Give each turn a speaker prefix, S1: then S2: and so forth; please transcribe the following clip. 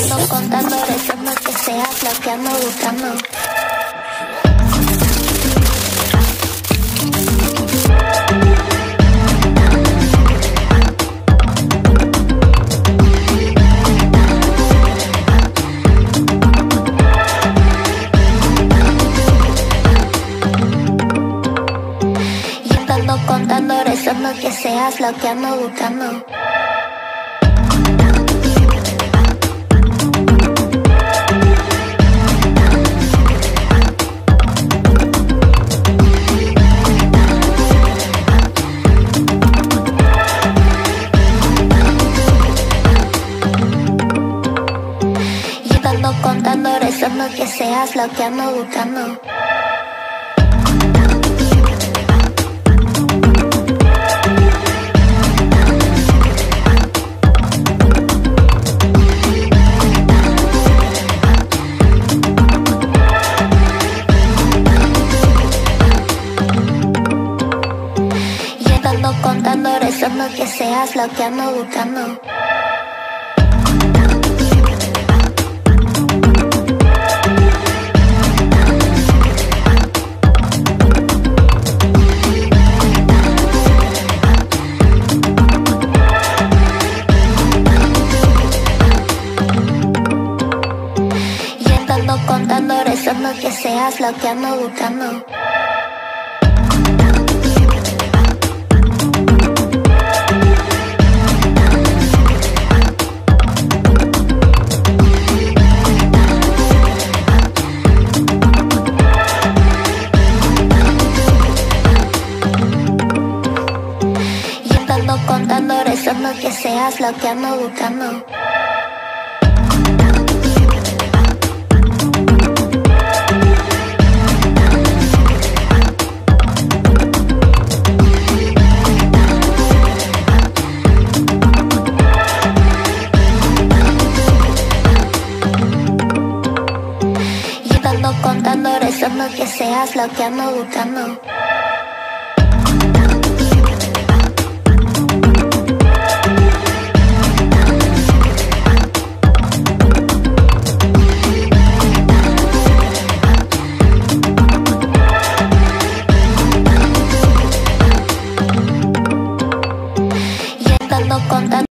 S1: Contando, contando, rezando que seas lo que ando buscando. Contando, rezando que seas lo que ando buscando. Y andando, contando, rezando que seas lo que ando buscando. Y andando, contando, rezando que seas lo que ando buscando. Y andando, contando, rezando que seas lo que ando buscando. Contando, rezando que seas lo que ando buscando. Contando, rezando que seas lo que ando buscando.